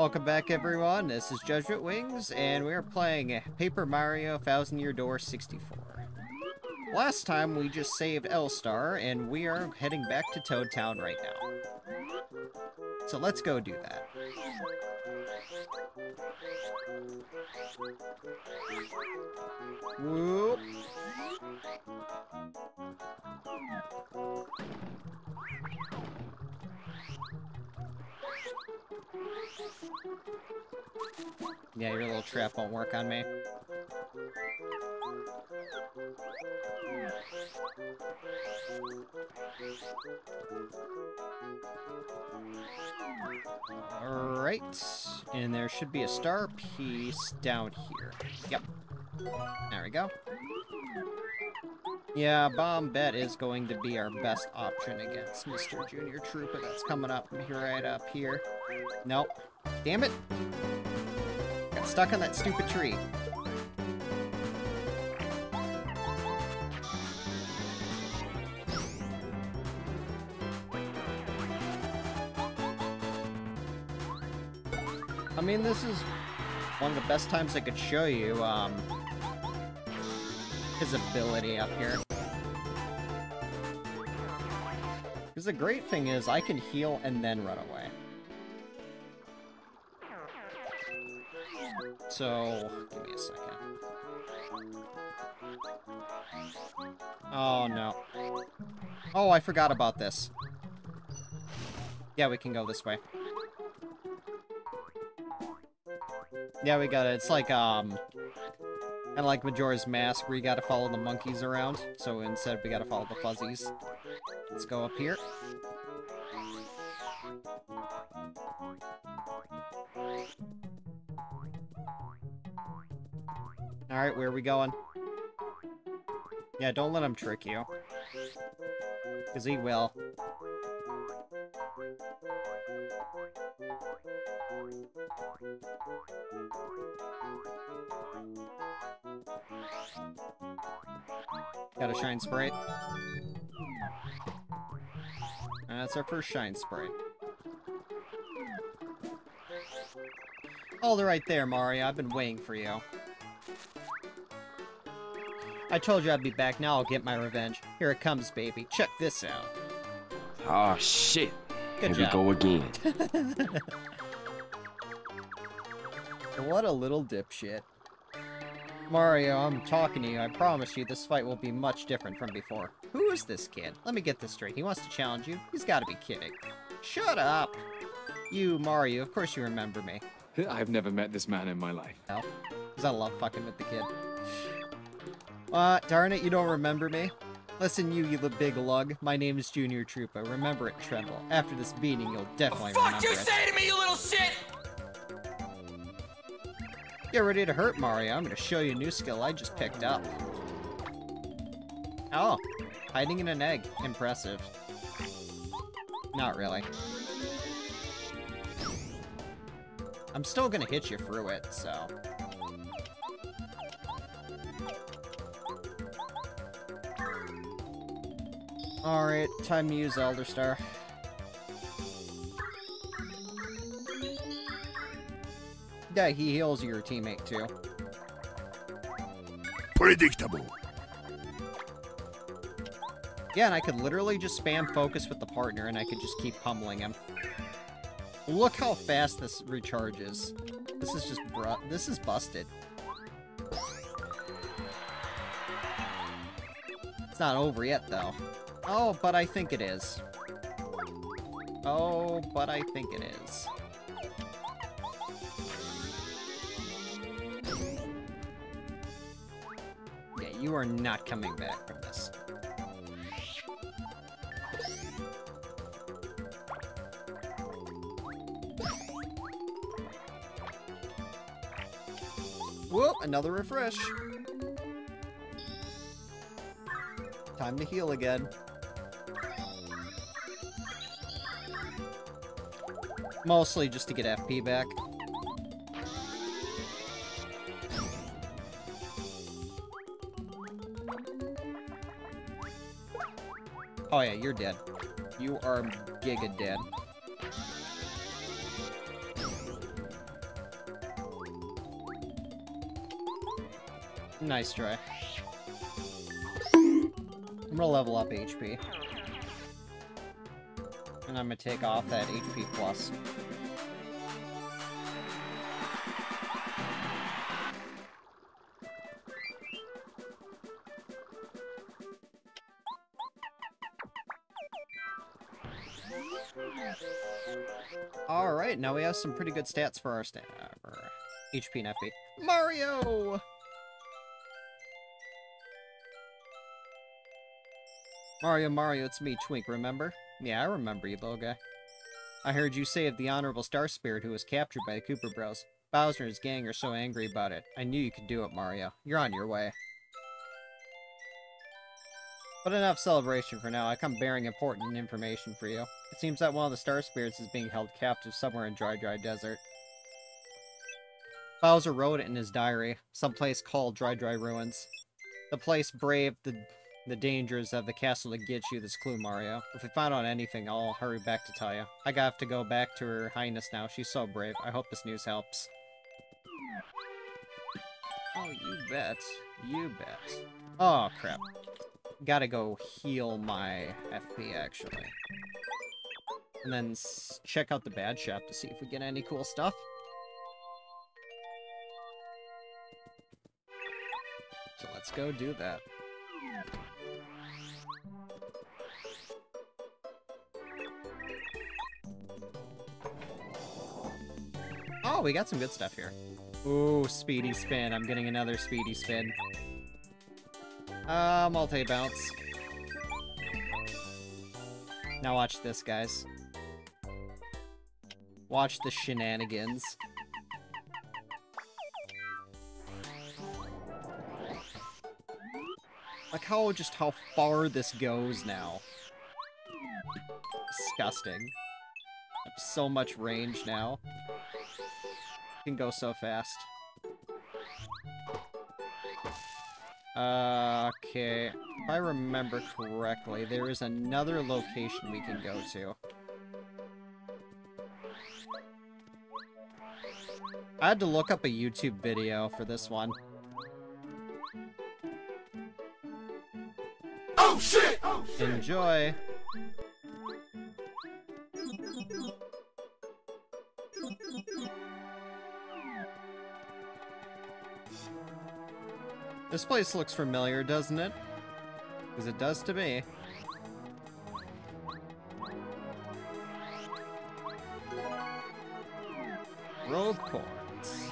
Welcome back, everyone. This is Judgment Wings, and we are playing Paper Mario Thousand Year Door 64. Last time, we just saved Eldstar, and we are heading back to Toad Town right now. So let's go do that. Whoop. Yeah, your little trap won't work on me. Alright, and there should be a star piece down here. Yep. There we go. Yeah, Bomb Bet is going to be our best option against Mr. Junior Troopa that's coming up here right up here. Nope. Damn it! Got stuck on that stupid tree. I mean, this is one of the best times I could show you, um, his ability up here. Because the great thing is, I can heal and then run away. So, give me a second. Oh, no. Oh, I forgot about this. Yeah, we can go this way. Yeah, we got it. It's like, um... Kind of like Majora's Mask, where you gotta follow the monkeys around. So instead, we gotta follow the fuzzies. Let's go up here. Alright, where are we going? Yeah, don't let him trick you. Because he will. Got a Shine Sprite. Uh, that's our first Shine Sprite. Oh, they're right there, Mario. I've been waiting for you. I told you I'd be back. Now I'll get my revenge. Here it comes, baby. Check this out. Oh, shit. Good Here job. we go again. What a little dipshit. Mario, I'm talking to you. I promise you this fight will be much different from before. Who is this kid? Let me get this straight. He wants to challenge you? He's gotta be kidding. Shut up! You, Mario, of course you remember me. I've never met this man in my life. No, because I love fucking with the kid. Uh, darn it, you don't remember me? Listen, you, you the big lug. My name is Junior Troopa. Remember it, Tremble. After this beating, you'll definitely the Fuck you it. say to me, you little shit! Get ready to hurt Mario. I'm gonna show you a new skill I just picked up. Oh, hiding in an egg. Impressive. Not really. I'm still gonna hit you through it, so... Alright, time to use Eldstar. Yeah, he heals your teammate too. Predictable. Yeah, and I could literally just spam focus with the partner and I could just keep pummeling him. Look how fast this recharges. This is just bru- this is busted. It's not over yet though. Oh, but I think it is. Oh, but I think it is. Yeah, you are not coming back from this. Whoop, another refresh. Time to heal again. Mostly just to get FP back. Oh yeah, you're dead. You are giga dead. Nice try. I'm gonna level up HP. And I'm gonna take off that HP plus. Alright, now we have some pretty good stats for our stat uh, HP and FP. Mario! Mario, Mario, it's me, Twink, remember? Yeah, I remember you, little guy. I heard you say of the Honorable Star Spirit who was captured by the Koopa Bros. Bowser and his gang are so angry about it. I knew you could do it, Mario. You're on your way. But enough celebration for now. I come bearing important information for you. It seems that one of the Star Spirits is being held captive somewhere in Dry Dry Desert. Bowser wrote it in his diary, someplace called Dry Dry Ruins. The place braved the the dangers of the castle to get you this clue, Mario. If we find out anything, I'll hurry back to tell you. I to go back to her highness now. She's so brave. I hope this news helps. Oh, you bet. You bet. Oh, crap. Gotta go heal my FP, actually. And then check out the bad shop to see if we get any cool stuff. So let's go do that. Oh, we got some good stuff here. Ooh, speedy spin. I'm getting another speedy spin. Uh, multi-bounce. Now watch this, guys. Watch the shenanigans. Like how, just how far this goes now. Disgusting. so much range now can go so fast. Uh, okay, if I remember correctly, there is another location we can go to. I had to look up a YouTube video for this one. Oh shit! Oh, shit. Enjoy! This place looks familiar, doesn't it? Because it does to me. Road coins.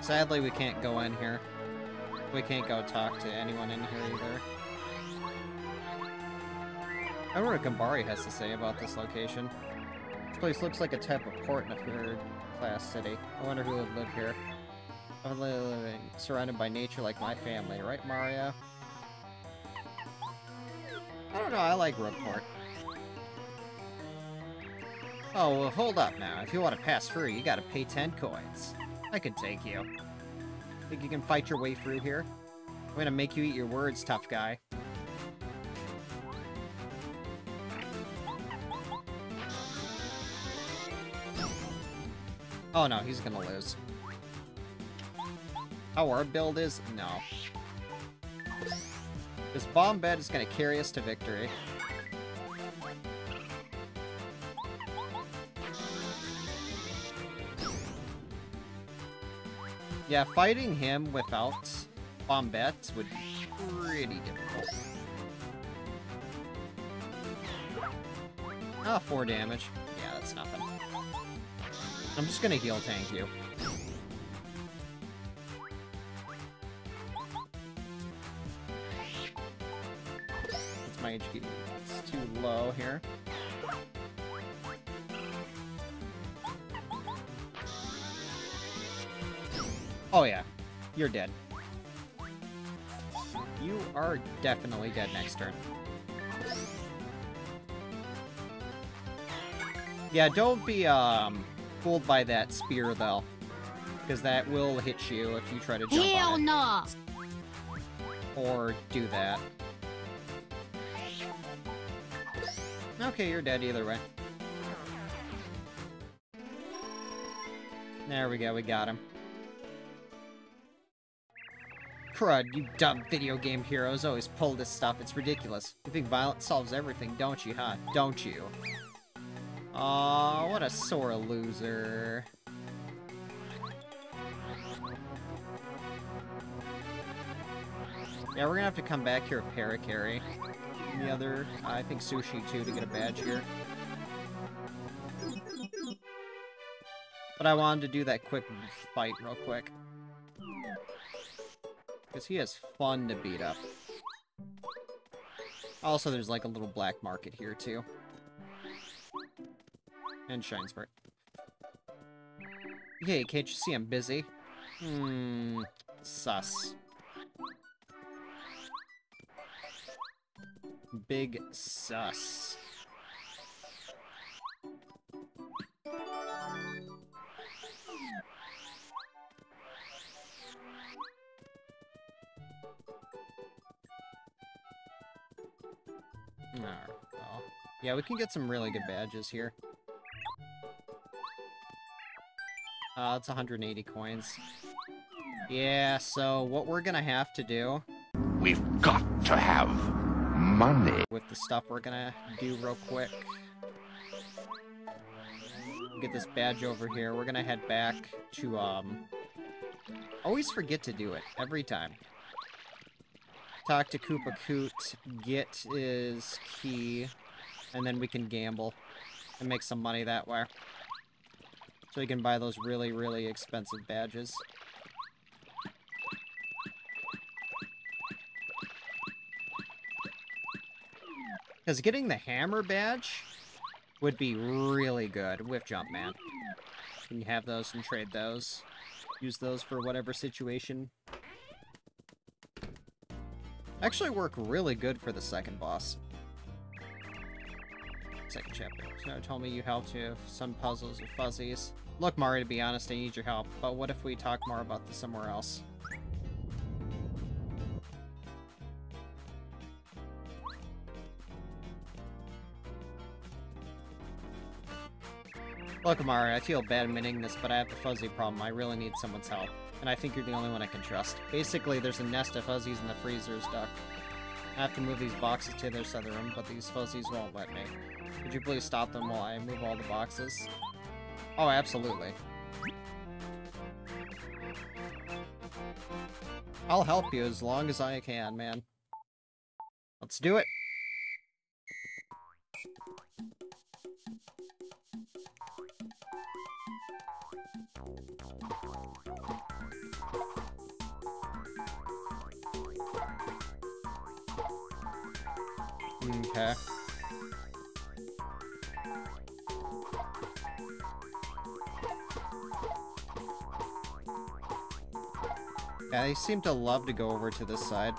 Sadly, we can't go in here. We can't go talk to anyone in here either. I wonder what Goombario has to say about this location. This place looks like a type of port in a third class city. I wonder who would live here. I'm living surrounded by nature like my family, right, Mario? I don't know, I like Rogueport. Oh, well, hold up now. If you want to pass through, you gotta pay 10 coins. I could take you. Think you can fight your way through here? I'm gonna make you eat your words, tough guy. Oh no, he's gonna lose. How our build is? No. This Bombette is gonna carry us to victory. Yeah, fighting him without Bombette would be pretty difficult. Ah, 4 damage. Yeah, that's nothing. I'm just gonna heal tank you. It's my HP. It's too low here. Oh yeah, you're dead. You are definitely dead next turn. Yeah, don't be, um, fooled by that spear, though. Because that will hit you if you try to jump Hell on it. no! Or do that. Okay, you're dead either way. There we go, we got him. Crud, you dumb video game heroes always pull this stuff. It's ridiculous. You think violence solves everything, don't you, huh? Don't you? Aw, what a sore loser. Yeah, we're gonna have to come back here with Parakarry. And the other, I think Sushie too, to get a badge here. But I wanted to do that quick fight real quick. Because he is fun to beat up. Also, there's like a little black market here too. And Shine Sprite. Okay, can't you see I'm busy? Hmm, sus. Big sus. Yeah, we can get some really good badges here. Uh, it's 180 coins. Yeah, so what we're gonna have to do We've got to have money. with the stuff we're gonna do real quick. Get this badge over here. We're gonna head back to, um... Always forget to do it, every time. Talk to Koopa Koot, get his key, and then we can gamble and make some money that way. So we can buy those really, really expensive badges. Because getting the hammer badge would be really good with Jumpman. Can you have those and trade those? Use those for whatever situation. Actually work really good for the second boss. Second chapter. So told me you helped with some puzzles with fuzzies. Look, Mari, to be honest, I need your help. But what if we talk more about this somewhere else? Look, Amari, I feel bad admitting this, but I have the fuzzy problem. I really need someone's help. And I think you're the only one I can trust. Basically, there's a nest of fuzzies in the freezer's duck. I have to move these boxes to the other room, but these fuzzies won't let me. Would you please stop them while I move all the boxes? Oh, absolutely. I'll help you as long as I can, man. Let's do it. Okay. Yeah, they seem to love to go over to this side.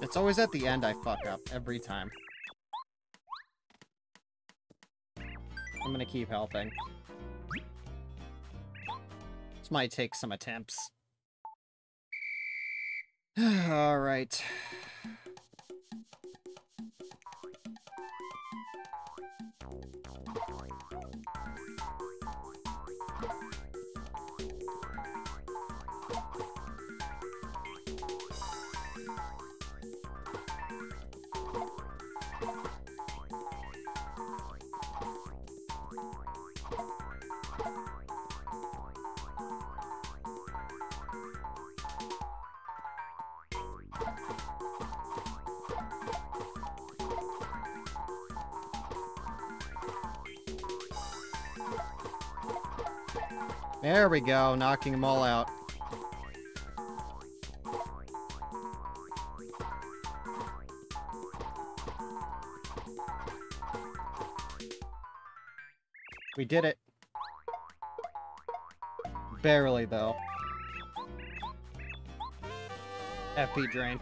It's always at the end I fuck up, every time. I'm gonna keep helping. Might take some attempts. Alright. There we go, knocking them all out. We did it. Barely, though. FP drain.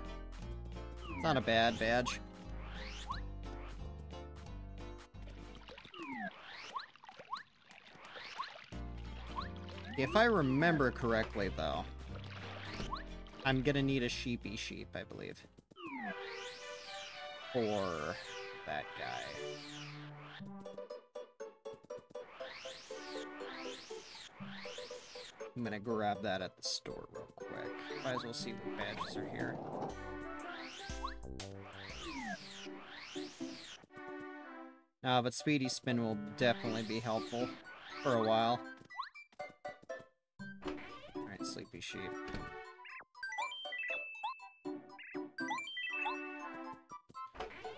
It's not a bad badge. If I remember correctly, though, I'm gonna need a sheepy sheep, I believe. For that guy. I'm gonna grab that at the store real quick. Might as well see what badges are here. Uh, but Speedy Spin will definitely be helpful for a while. Sheep.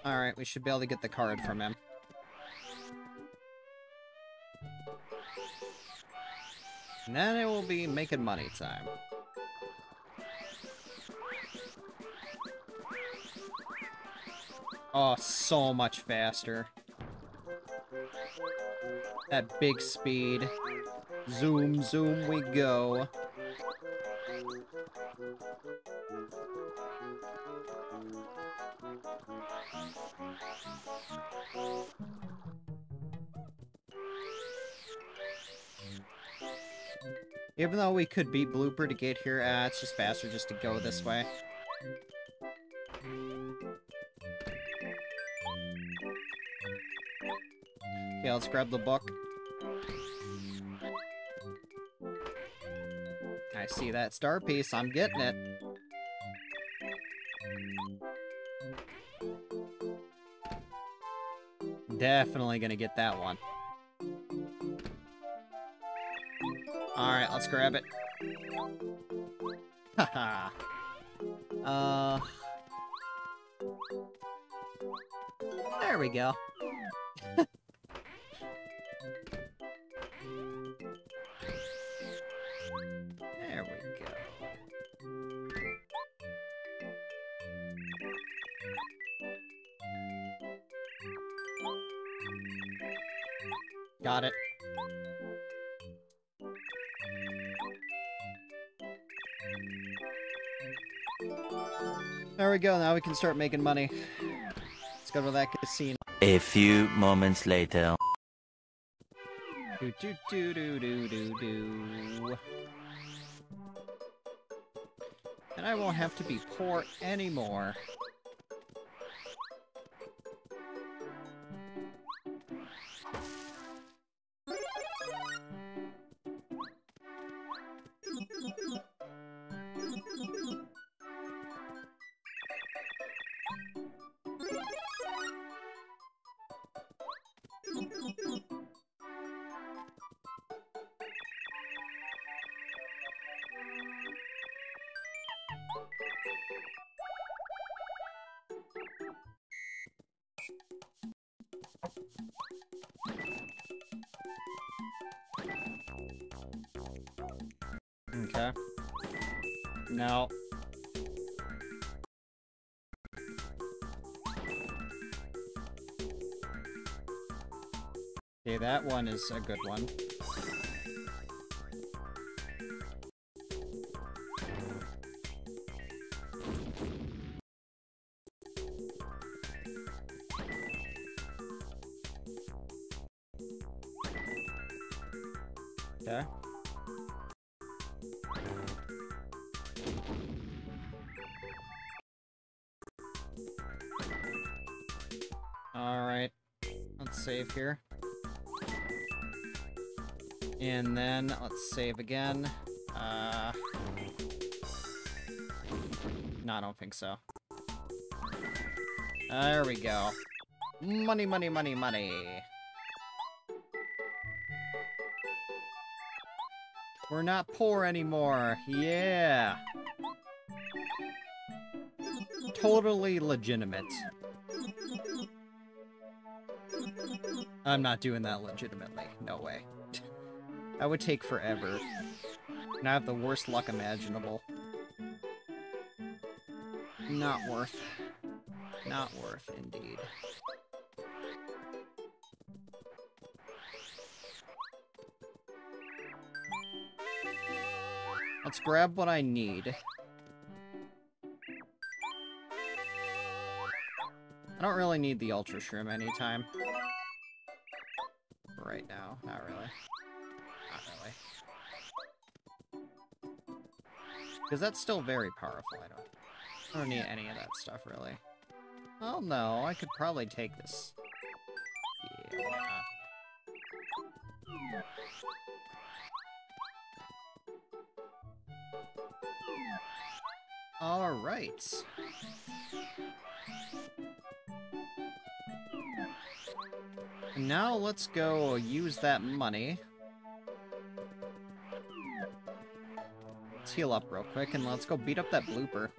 Alright, we should be able to get the card from him. And then it will be making money time. Oh, so much faster. That big speed. Zoom, zoom, we go. Though we could beat Blooper to get here, uh, it's just faster just to go this way. Okay, let's grab the book. I see that star piece, I'm getting it. Definitely gonna get that one. Alright, let's grab it. Haha. uh... There we go. there we go. Got it. There we go, now we can start making money. Let's go to that casino. A few moments later. Do do do do do do do. And I won't have to be poor anymore. Okay. No. Okay, that one is a good one. Again. Uh, no, I don't think so. There we go. Money, money, money, money. We're not poor anymore. Yeah. Totally legitimate. I'm not doing that legitimately. No way. That would take forever. And I have the worst luck imaginable. Not worth. Not worth, indeed. Let's grab what I need. I don't really need the Ultra Shroom anytime. Right now, not really. Not really. Because that's still very powerful. I don't, I don't need any of that stuff, really. Well, no, I could probably take this. Yeah. All right. Now let's go use that money. Let's heal up real quick and let's go beat up that blooper.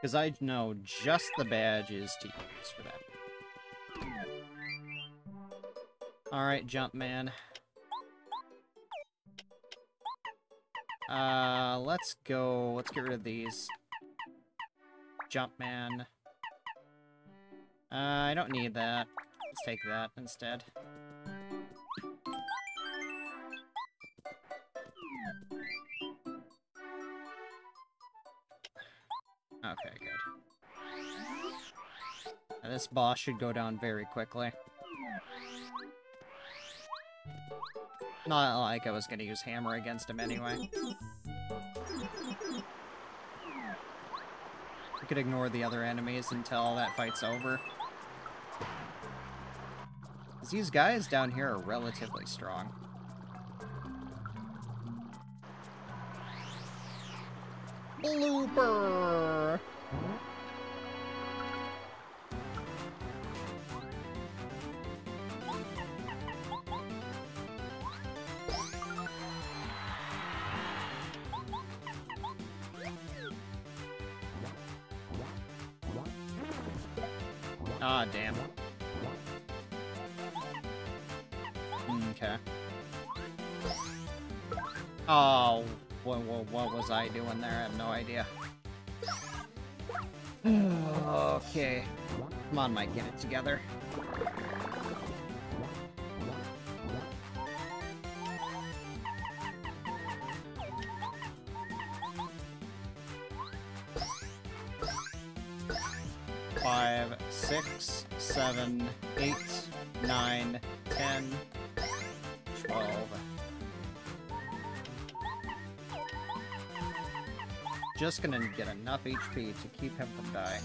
Because I know just the badges to use for that. Alright, Jumpman. Uh, let's go. Let's get rid of these. Jumpman. Uh, I don't need that. Let's take that instead. Okay, good. Now, this boss should go down very quickly. Not like I was gonna use hammer against him anyway. We could ignore the other enemies until that fight's over. 'Cause these guys down here are relatively strong. Blooper! Mike, get it together. Five, six, seven, eight, nine, ten, twelve. Just gonna get enough HP to keep him from dying.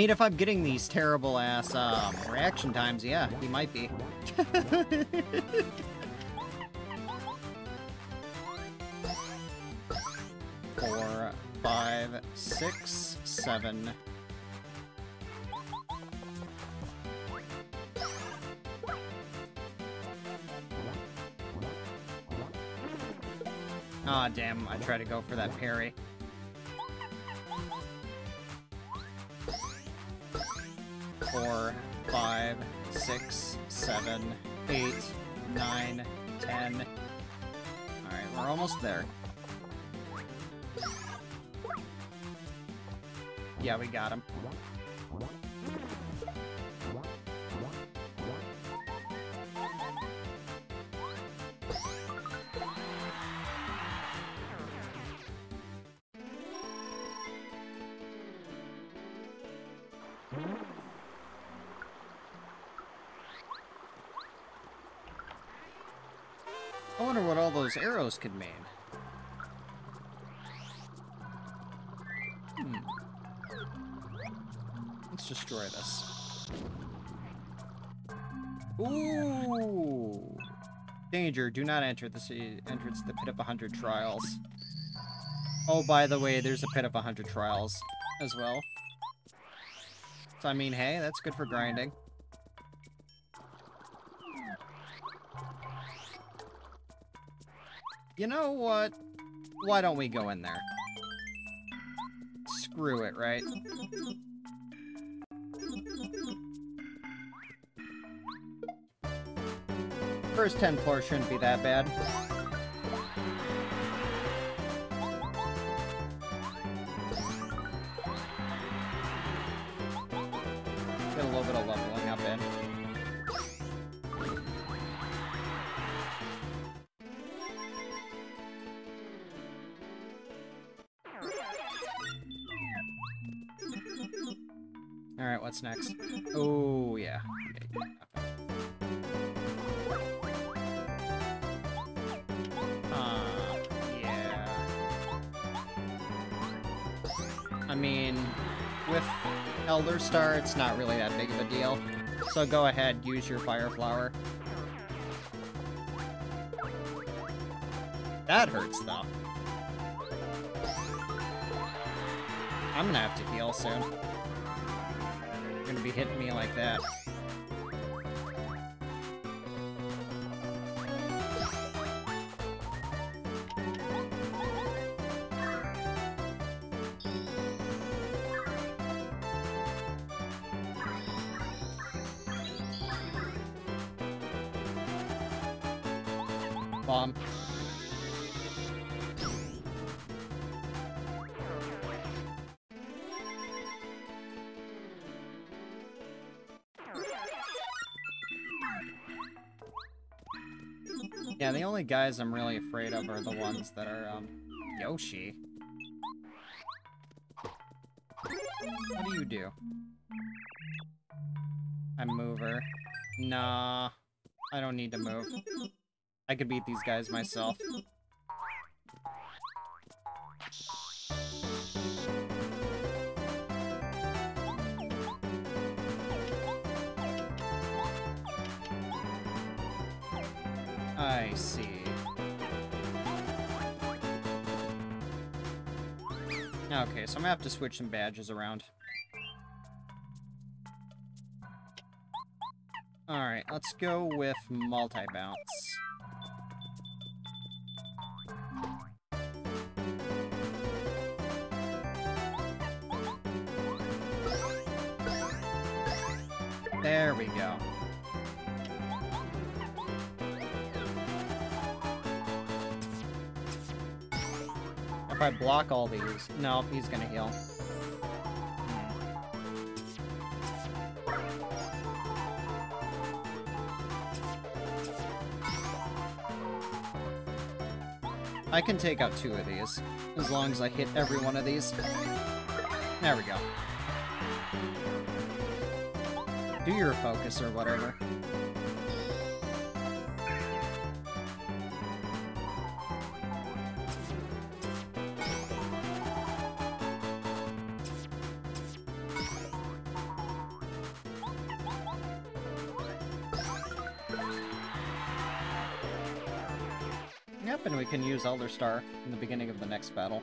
Mean, if I'm getting these terrible ass um, reaction times, yeah, he might be. Four, five, six, seven. Aw, damn, I tried to go for that parry. Ten. Alright, we're almost there. Yeah, we got him. Those arrows could mean. Hmm. Let's destroy this. Ooh! Danger, do not enter the city entrance the Pit of a Hundred Trials. Oh, by the way, there's a Pit of a Hundred Trials as well. So, I mean, hey, that's good for grinding. You know what? Why don't we go in there? Screw it, right? First 10 floors shouldn't be that bad. It's not really that big of a deal. So go ahead, use your Fire Flower. That hurts, though. I'm gonna have to heal soon. You're gonna be hitting me like that. Bomb. Yeah, the only guys I'm really afraid of are the ones that are, um, Yoshi. What do you do? I mover. Nah, I don't need to move. I could beat these guys myself. I see. Okay, so I'm gonna have to switch some badges around. Alright, let's go with multi-bounce. We go. If I block all these... No, he's gonna heal. Hmm. I can take out two of these, as long as I hit every one of these. There we go. Do your focus or whatever. Yep, and we can use Eldstar in the beginning of the next battle.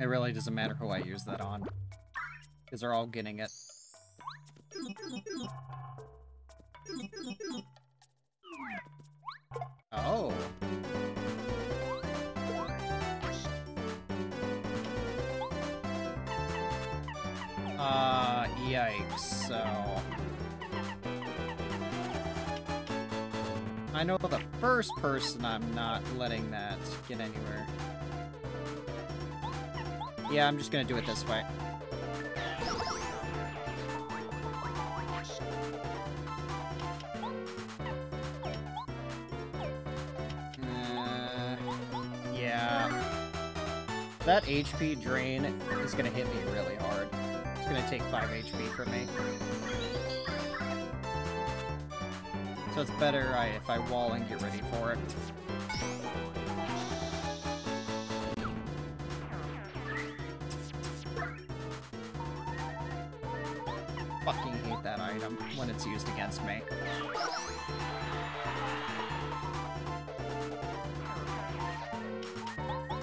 It really doesn't matter who I use that on. Because they're all getting it. Oh. Uh, yikes, so... I know the first person I'm not letting that get anywhere. Yeah, I'm just gonna do it this way. Uh, yeah. That HP drain is gonna hit me really hard. It's gonna take 5 HP from me. So it's better I, if I wall and get ready for it. Fucking hate that item when it's used against me.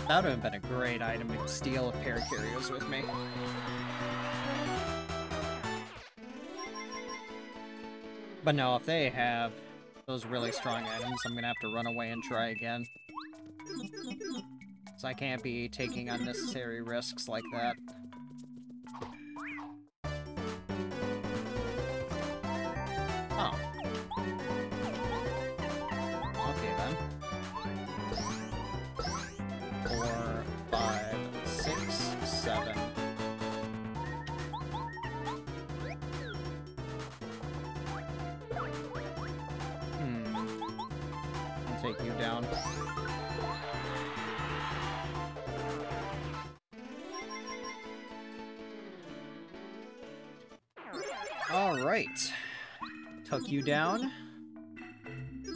That would have been a great item to steal if Paracurios with me. But no, if they have those really strong items, I'm gonna have to run away and try again. So I can't be taking unnecessary risks like that.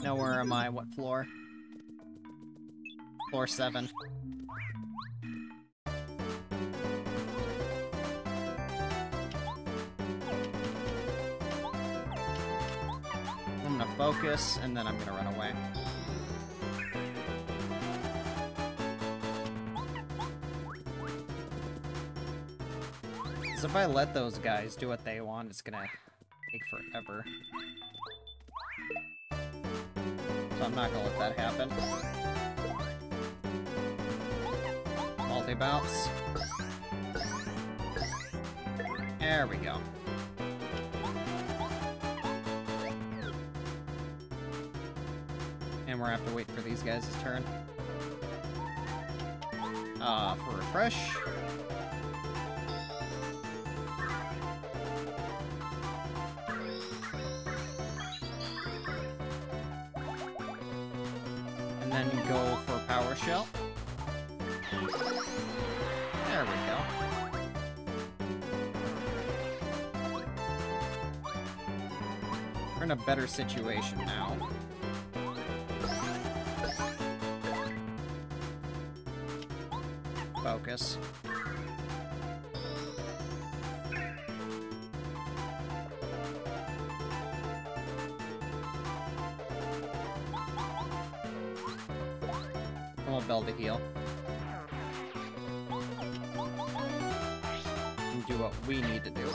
Now where am I? What floor? Floor 7. I'm gonna focus, and then I'm gonna run away. Because if I let those guys do what they want, it's gonna take forever. So I'm not gonna let that happen. Multi-bounce. There we go. And we're gonna have to wait for these guys' turn. Uh, for refresh. We're in a better situation now. Focus. And we'll build a heal. And do what we need to do.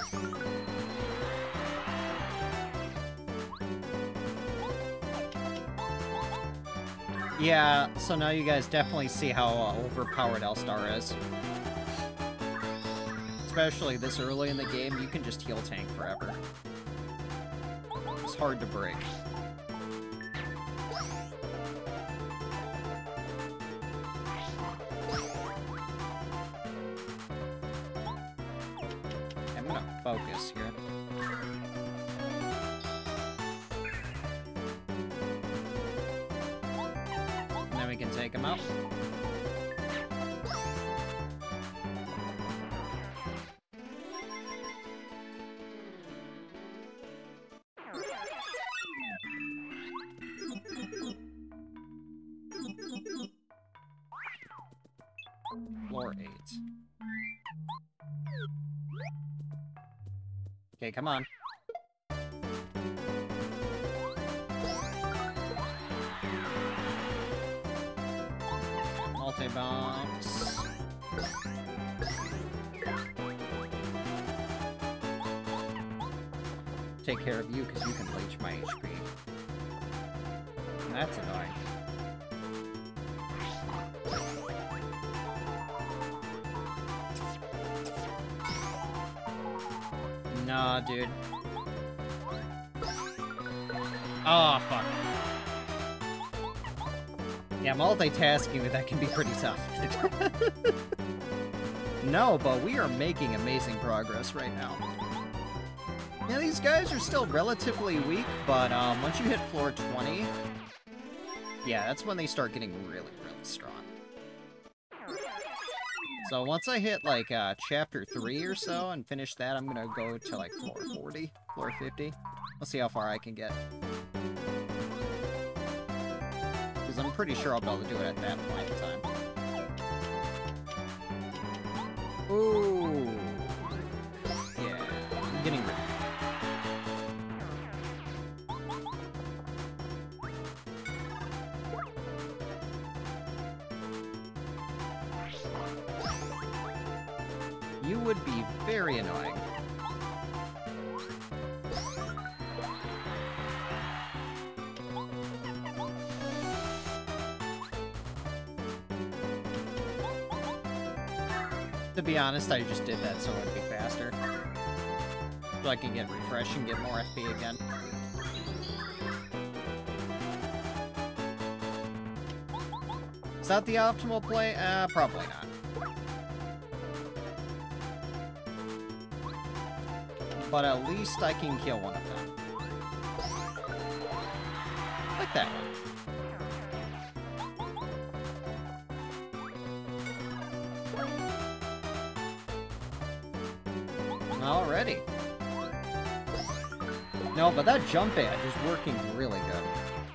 Yeah, so now you guys definitely see how uh, overpowered Eldstar is. Especially this early in the game, you can just heal tank forever. It's hard to break. We can take him out. Floor 8. Okay, come on. HP. That's annoying. Nah, dude. Oh, fuck. Yeah, multitasking with that can be pretty tough. no, but we are making amazing progress right now. Yeah, these guys are still relatively weak, but um, once you hit floor 20, yeah, that's when they start getting really, really strong. So once I hit, like, uh, chapter 3 or so and finish that, I'm gonna go to, like, floor 40, floor 50. Let's see how far I can get. Because I'm pretty sure I'll be able to do it at that point in time. Ooh. Yeah, I'm getting ready. Very annoying. To be honest, I just did that so it'd be faster. So I can get refresh and get more FP again. Is that the optimal play? Uh, probably not. but at least I can kill one of them. Like that one. Already. No, but that jump badge is working really good.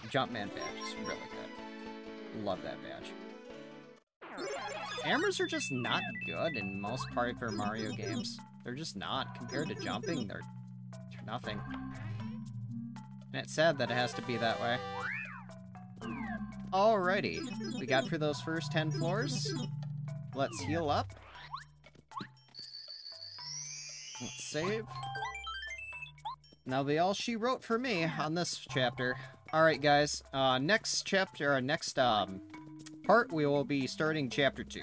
Jumpman badge is really good. Love that badge. Hammers are just not good in most Paper Mario games. They're just not. Compared to jumping, they're, they're nothing. And it's sad that it has to be that way. Alrighty. We got through those first 10 floors. Let's heal up. Let's save. Now be all she wrote for me on this chapter. Alright guys, uh, next chapter, or next, um, part, we will be starting chapter 2.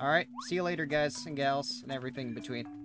Alright, see you later guys and gals, and everything in between.